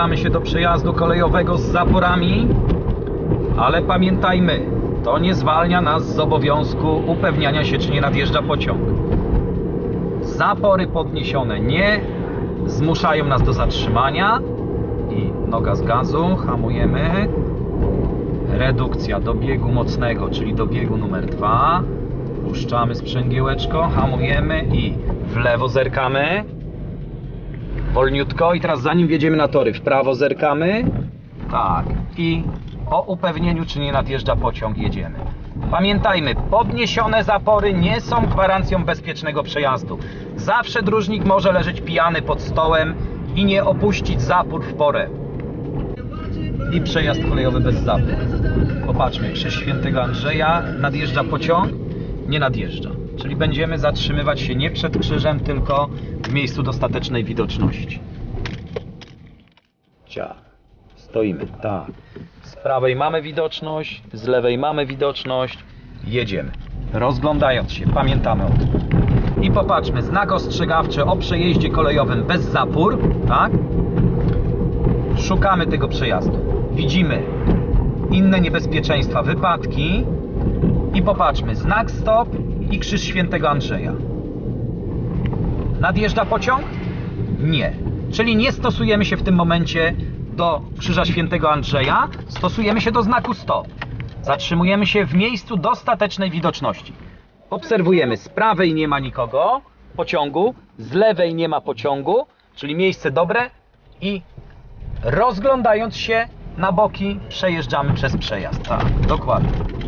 Zbliżamy się do przejazdu kolejowego z zaporami, ale pamiętajmy, to nie zwalnia nas z obowiązku upewniania się, czy nie nadjeżdża pociąg. Zapory podniesione nie zmuszają nas do zatrzymania i noga z gazu, hamujemy. Redukcja do biegu mocnego, czyli do biegu numer dwa. Puszczamy sprzęgiełeczko, hamujemy i w lewo zerkamy. Wolniutko i teraz zanim wjedziemy na tory, w prawo zerkamy. Tak. I po upewnieniu, czy nie nadjeżdża pociąg, jedziemy. Pamiętajmy, podniesione zapory nie są gwarancją bezpiecznego przejazdu. Zawsze dróżnik może leżeć pijany pod stołem i nie opuścić zapór w porę. I przejazd kolejowy bez zapór. Popatrzmy, krzyż świętego Andrzeja, nadjeżdża pociąg? Nie nadjeżdża. Czyli będziemy zatrzymywać się nie przed krzyżem, tylko w miejscu dostatecznej widoczności. Ciach. Stoimy, tak. Z prawej mamy widoczność, z lewej mamy widoczność. Jedziemy. Rozglądając się, pamiętamy o tym. I popatrzmy, znak ostrzegawczy o przejeździe kolejowym bez zapór, tak? Szukamy tego przejazdu. Widzimy inne niebezpieczeństwa, wypadki i popatrzmy, znak stop i krzyż świętego Andrzeja. Nadjeżdża pociąg? Nie. Czyli nie stosujemy się w tym momencie do krzyża świętego Andrzeja, stosujemy się do znaku stop. Zatrzymujemy się w miejscu dostatecznej widoczności. Obserwujemy, z prawej nie ma nikogo pociągu, z lewej nie ma pociągu, czyli miejsce dobre i rozglądając się na boki przejeżdżamy przez przejazd. Tak, dokładnie.